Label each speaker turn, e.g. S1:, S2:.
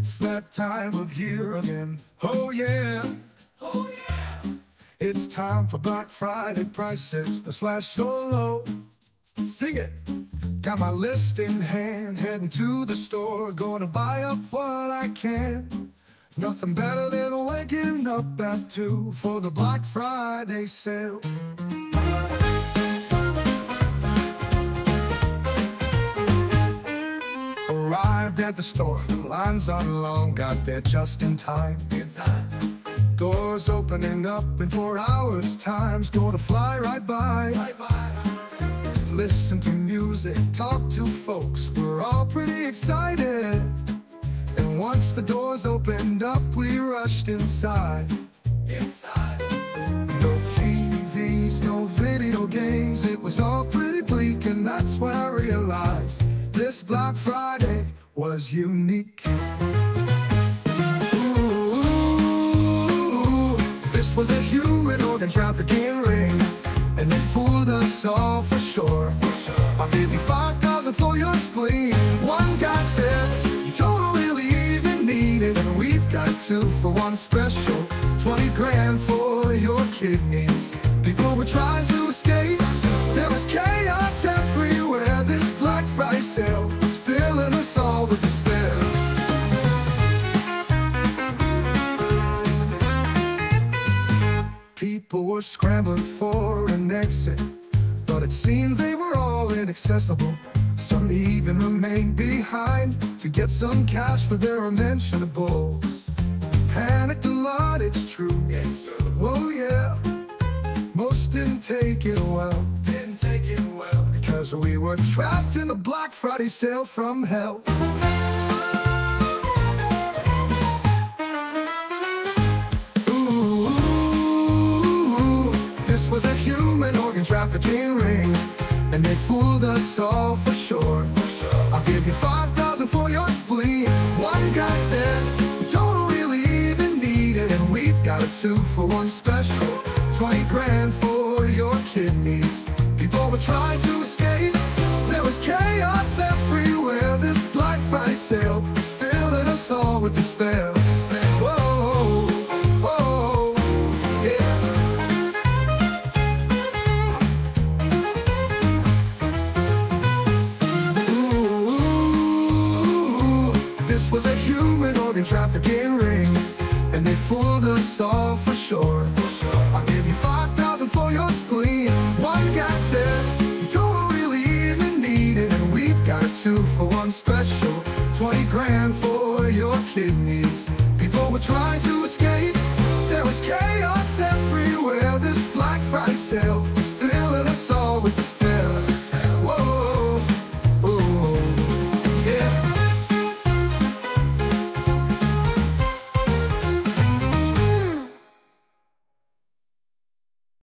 S1: It's that time of year again. Oh yeah. Oh yeah. It's time for Black Friday prices. The slash so low. Sing it. Got my list in hand, heading to the store, gonna buy up what I can. Nothing better than waking up at two for the Black Friday sale. At the store, the lines are long, got there just in time. Doors opening up in four hours, time's gonna fly right by. Listen to music, talk to folks, we're all pretty excited. And once the doors opened up, we rushed inside. Inside. No TVs, no video games, it was all pretty bleak, and that's when I realized was unique. Ooh, this was a human organ trafficking ring, and they fooled us all for sure. I'll give you 5,000 for your spleen. One guy said, you don't really even need it, and we've got two for one special. 20 grand for your kidneys. People were trying to escape. People were scrambling for an exit, but it seemed they were all inaccessible. Some even remained behind to get some cash for their unmentionables. Panicked a lot, it's true. Oh yeah. Most didn't take it well. Didn't take it well. Because we were trapped in the Black Friday sale from hell. Trafficking ring, and they fooled us all for sure. I'll give you five thousand for your spleen. One guy said, "We don't really even need it, and we've got a two for one special. Twenty grand for your kidneys. People were trying to escape. There was chaos everywhere. This Black Friday sale is filling us all with despair. Trafficking ring, and they fooled us all for sure. I'll give you five thousand for your spleen. One guy said, you don't really even need it, and we've got two for one special. Twenty grand for your kidneys. People were trying to